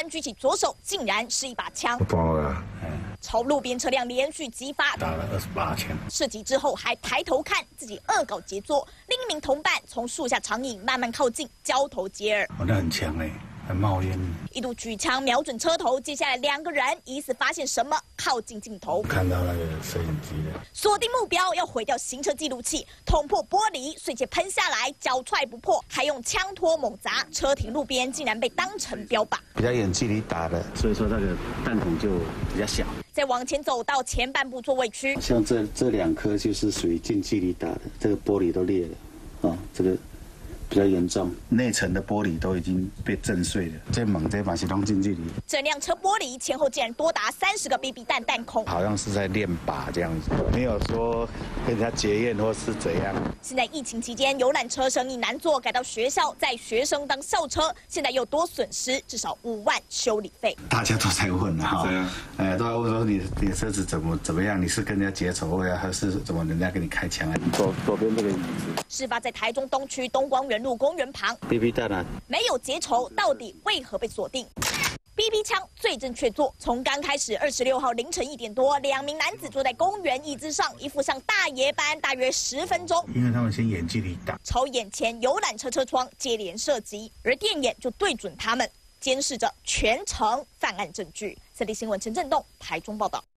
然举起左手，竟然是一把枪，爆了，朝路边车辆连续击发，打了二十八枪。射击之后还抬头看自己恶搞杰作，另一名同伴从树下长影慢慢靠近，交头接耳。我，那很强哎。冒烟，一度举枪瞄准车头，接下来两个人疑似发现什么，靠近镜头，看到那个摄影机了，锁定目标，要毁掉行车记录器，捅破玻璃，碎屑喷下来，脚踹不破，还用枪托猛砸，车停路边，竟然被当成标靶。比较远距离打的，所以说那个弹孔就比较小。再往前走到前半部座位区，像这这两颗就是属于近距离打的，这个玻璃都裂了，啊，这个。比较严重，内层的玻璃都已经被震碎了。这猛这把是从近距离，整辆车玻璃前后竟然多达三十个 BB 弹弹孔，好像是在练靶这样子，没有说跟人家结怨或是怎样。现在疫情期间，游览车生意难做，改到学校载学生当校车，现在又多损失至少五万修理费。大家都在问哈，哎，都在问说你你车子怎么怎么样？你是跟人家结仇啊，还是怎么人家给你开枪啊？左左边这个椅子，事发在台中东区东光园。路公园旁，BB 弹啊，没有结仇，到底为何被锁定？BB 枪最正确做，从刚开始，二十六号凌晨一点多，两名男子坐在公园椅子上，一副像大爷般，大约十分钟。因为他们先眼距离打，朝眼前游览车车窗接连射击，而电眼就对准他们，监视着全程犯案证据。三立新闻陈振栋台中报道。